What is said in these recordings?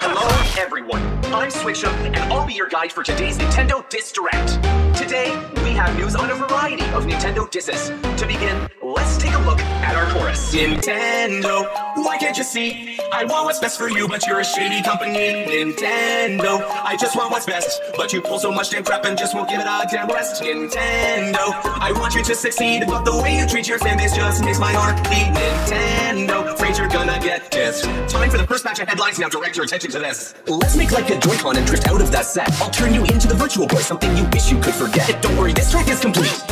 Hello, everyone. I'm Switchum, and I'll be your guide for today's Nintendo Diss Direct. Today, we have news on a variety of Nintendo disses. To begin, let's take a look at our chorus. Nintendo, why can't you see? I want what's best for you, but you're a shady company. Nintendo, I just want what's best, but you pull so much damn crap and just won't give it a damn rest. Nintendo, I want you to succeed, but the way you treat your fan base just makes my heart bleed. Nintendo, afraid you're gonna get dissed. Time for the first batch of headlines. Now direct your attention to this. Let's make like a Joy-Con and drift out of that set. I'll turn you into the Virtual Boy, something you wish you could forget. Don't worry, this track is complete.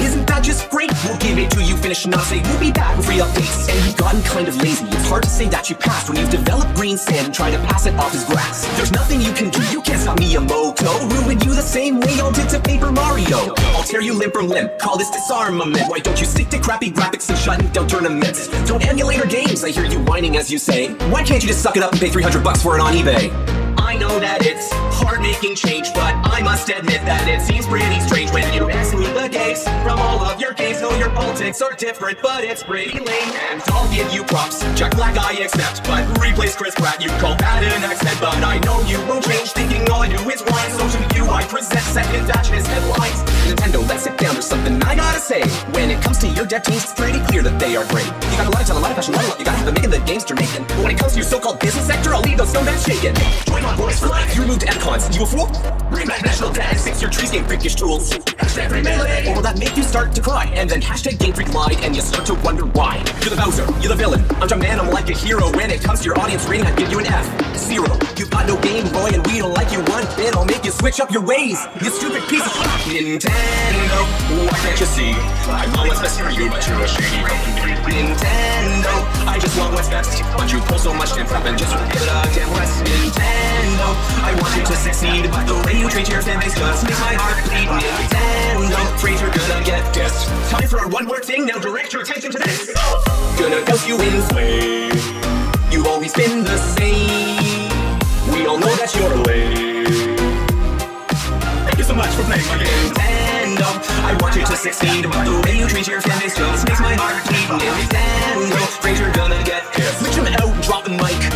Not say we'll be back with free updates. And you've gotten kind of lazy. It's hard to say that you passed when you've developed green sand and try to pass it off as grass. There's nothing you can do, you can't stop me, Miyamoto. Ruin you the same way y'all did to Paper Mario. I'll tear you limb from limb, call this disarmament. Why don't you stick to crappy graphics and shutting down tournaments? Don't emulate our games, I hear you whining as you say. Why can't you just suck it up and pay 300 bucks for it on eBay? I know that it's hard making change, but I must admit that it seems pretty strange when you ask me the gays politics are different, but it's pretty lame. And I'll give you props, Jack Black I accept, but replace Chris Pratt, you call that an accent. But I know you won't change, thinking all I do is your dev teams, pretty clear that they are great. You got a lot of talent, a lot of passion, a lot of love. You gotta have them making the games making. But when it comes to your so-called business sector, I'll leave those snowmen shaking. Join on boys for life. You removed icons, you a fool? Back national dance. Fix your trees, game freakish tools. Hashtag melee. Or will that make you start to cry? And then hashtag Game Freak lied, and you start to wonder why. You're the Bowser, you're the villain. I'm John Man, I'm like a hero. When it comes to your audience rating, I'd give you an F. No Game Boy, and we don't like you one bit. I'll make you switch up your ways. You stupid piece of. Nintendo, why can't you see? I want what's best for you, but you're a shady company. Nintendo, I just want what's best, but you pull so much damn crap and just won't give it a damn rest. Nintendo, I want you to succeed, but the way you treat your fan base just makes my heart bleed. Nintendo, afraid you're gonna get dissed. Time for one more thing, now direct your attention to this. Gonna help you in sway. You've always been the same we all know that you're the. Thank you so much for playing my game. Nintendo, um, I want you to succeed, but the way you treat your fan base just makes my heart beat. Nintendo, Fraser gonna get hit. Switch him out, drop the mic.